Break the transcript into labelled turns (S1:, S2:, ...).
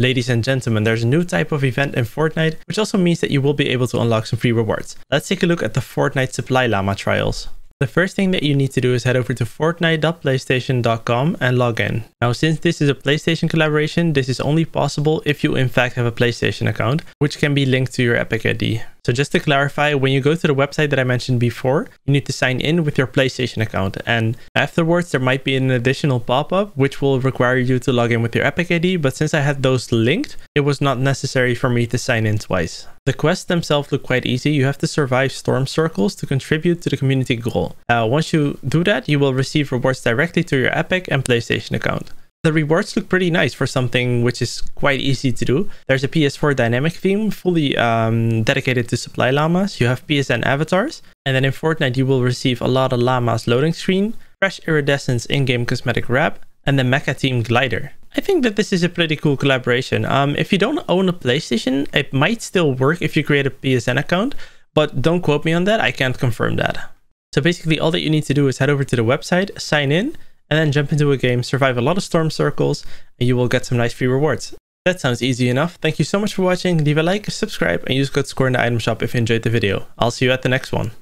S1: Ladies and gentlemen, there's a new type of event in Fortnite, which also means that you will be able to unlock some free rewards. Let's take a look at the Fortnite Supply Llama trials. The first thing that you need to do is head over to fortnite.playstation.com and log in. Now, since this is a PlayStation collaboration, this is only possible if you in fact have a PlayStation account, which can be linked to your Epic ID. So just to clarify, when you go to the website that I mentioned before, you need to sign in with your PlayStation account. And afterwards, there might be an additional pop-up, which will require you to log in with your Epic ID. But since I had those linked, it was not necessary for me to sign in twice. The quests themselves look quite easy. You have to survive storm circles to contribute to the community goal. Uh, once you do that, you will receive rewards directly to your Epic and PlayStation account. The rewards look pretty nice for something which is quite easy to do. There's a PS4 dynamic theme fully um, dedicated to supply llamas. You have PSN avatars. And then in Fortnite, you will receive a lot of llamas loading screen, fresh iridescence in-game cosmetic wrap, and the Mecha Team glider. I think that this is a pretty cool collaboration. Um, if you don't own a PlayStation, it might still work if you create a PSN account, but don't quote me on that. I can't confirm that. So basically all that you need to do is head over to the website, sign in, and then jump into a game, survive a lot of storm circles, and you will get some nice free rewards. That sounds easy enough. Thank you so much for watching. Leave a like, subscribe, and use code SCORE in the item shop if you enjoyed the video. I'll see you at the next one.